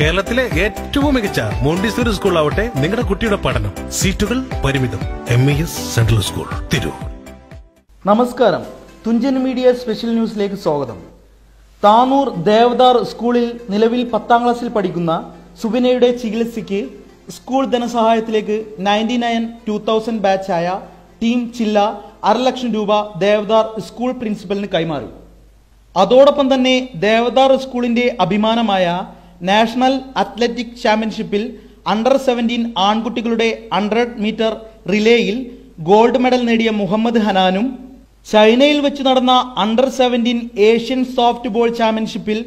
കേരളത്തിലെ ഏറ്റവും മികച്ച മോണ്ടിസോറി സ്കൂൾ ആവട്ടെ നിങ്ങളുടെ കുട്ടിയുടെ പഠനം. സീറ്റുകൾ പരിമിതം. M E S central school Tirur. നമസ്കാരം. തുഞ്ചൻ മീഡിയ സ്പെഷ്യൽ ന്യൂസിലേക്ക് സ്വാഗതം. താനൂർ ദേവദാർ സ്കൂളിൽ നിലവിൽ പത്താം ക്ലാസ്സിൽ പഠിക്കുന്ന സുബിനയുടെ ചികിത്സയ്ക്ക് സ്കൂൾ ധനസഹായത്തിലേക്ക് നയന്റി നയൻ ടു തൗസൻഡ് ബാച്ചായ ടീം ചില്ല അര ലക്ഷം രൂപ ദേവദാർ സ്കൂൾ പ്രിൻസിപ്പലിന് കൈമാറി. അതോടൊപ്പം തന്നെ ദേവദാർ സ്കൂളിന്റെ അഭിമാനമായ നാഷണൽ അത്ലറ്റിക് ചാമ്പ്യൻഷിപ്പിൽ അണ്ടർ സെവന്റീൻ ആൺകുട്ടികളുടെ ഹൺഡ്രഡ് മീറ്റർ റിലേയിൽ ഗോൾഡ് മെഡൽ നേടിയ മുഹമ്മദ് ഹനാനും ചൈനയിൽ വെച്ച് നടന്ന under seventeen Asian softball ചാമ്പ്യൻഷിപ്പിൽ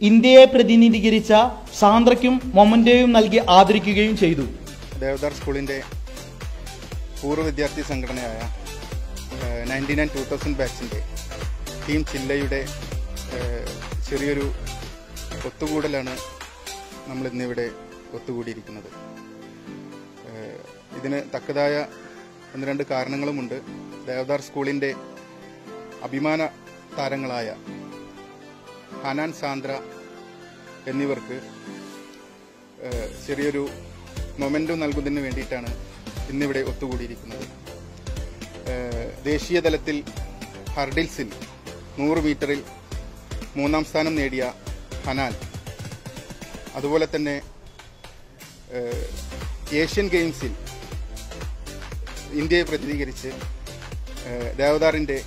ഇന്ത്യയെ പ്രതിനിധീകരിച്ച സാന്ദ്രയ്ക്കും മൊമന്റോയും നൽകി ആദരിക്കുകയും ചെയ്തു. ദേവദാർ സ്കൂളിന്റെ പൂർവ വിദ്യാർത്ഥി സംഘടനയായ നയന്റി നയൻ ടു തൗസൻഡ് ബാച്ചിന്റെ ടീം ചില്ലയുടെ ചെറിയൊരു ഒത്തുകൂടലാണ് നമ്മൾ ഇന്നിവിടെ ഒത്തുകൂടിയിരിക്കുന്നത് ഇതിന് തക്കതായ ഒന്ന് രണ്ട് കാരണങ്ങളുമുണ്ട്. ദേവദാർ സ്കൂളിന്റെ അഭിമാന താരങ്ങളായ ഹനാൻ സാന്ദ്ര എന്നിവർക്ക് ചെറിയൊരു മൊമെന്റം നൽകുന്നതിന് വേണ്ടിയിട്ടാണ് ഇന്നിവിടെ ഒത്തുകൂടിയിരിക്കുന്നത്. ദേശീയ തലത്തിൽ ഹർഡിൽസിൽ നൂറ് മീറ്ററിൽ മൂന്നാം സ്ഥാനം നേടിയ ഹനാൻ അതുപോലെ തന്നെ ഏഷ്യൻ ഗെയിംസിൽ ഇന്ത്യയെ പ്രതിനിധീകരിച്ച് ദേവദാറിന്റെ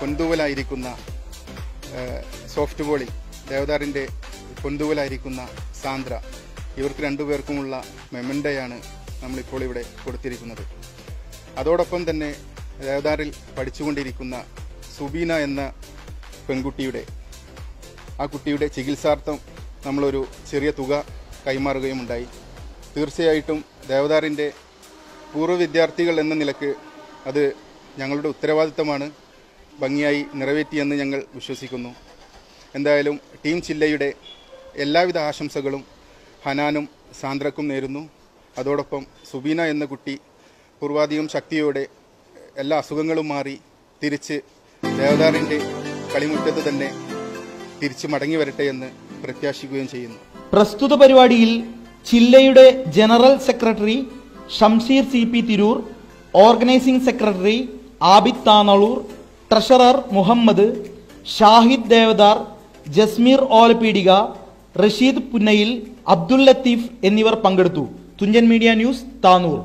പൊന്തൂവലായിരിക്കുന്ന സോഫ്റ്റ് ബോളിൽ ദേവദാറിന്റെ പൊന്തൂവലായിരിക്കുന്ന സാന്ദ്ര. ഇവർക്ക് രണ്ടുപേർക്കുമുള്ള മെമൻഡയാണ് നമ്മളിപ്പോൾ ഇവിടെ കൊടുത്തിരിക്കുന്നത്. അതോടൊപ്പം തന്നെ ദേവദാറിൽ പഠിച്ചുകൊണ്ടിരിക്കുന്ന സുബീന എന്ന പെൺകുട്ടിയുടെ ആ കുട്ടിയുടെ ചികിത്സാർത്ഥം നമ്മളൊരു ചെറിയ തുക കൈമാറുകയും ഉണ്ടായി തീർച്ചയായിട്ടും ദേവദാറിന്റെ പൂർവ വിദ്യാർത്ഥികൾ എന്ന നിലയ്ക്ക് അത് ഞങ്ങളുടെ ഉത്തരവാദിത്തമാണ് ഭംഗിയായി നിറവേറ്റിയെന്ന് ഞങ്ങൾ വിശ്വസിക്കുന്നു. എന്തായാലും ടീം ചില്ലയുടെ എല്ലാവിധ ആശംസകളും ഹനാനും സാന്ദ്രക്കും നേരുന്നു. അതോടൊപ്പം സുബീന എന്ന കുട്ടി പൂർവാധികം ശക്തിയോടെ എല്ലാ അസുഖങ്ങളും മാറി തിരിച്ച് ദേവദാറിന്റെ കളിമുറ്റത്ത് തന്നെ തിരിച്ച് മടങ്ങി വരട്ടെ എന്ന് പ്രത്യാശിക്കുകയും ചെയ്യുന്നു. പ്രസ്തുത പരിപാടിയിൽ ചില്ലയുടെ general secretary Shamseer C P Tirur organising secretary Abid Tanalur treasurer Muhammad Shahid Devadhar Jasmeer Olapeedika Rasheed Punnayil Abdul Latheef എന്നിവർ പങ്കെടുത്തു. Thunchan media news Tanur.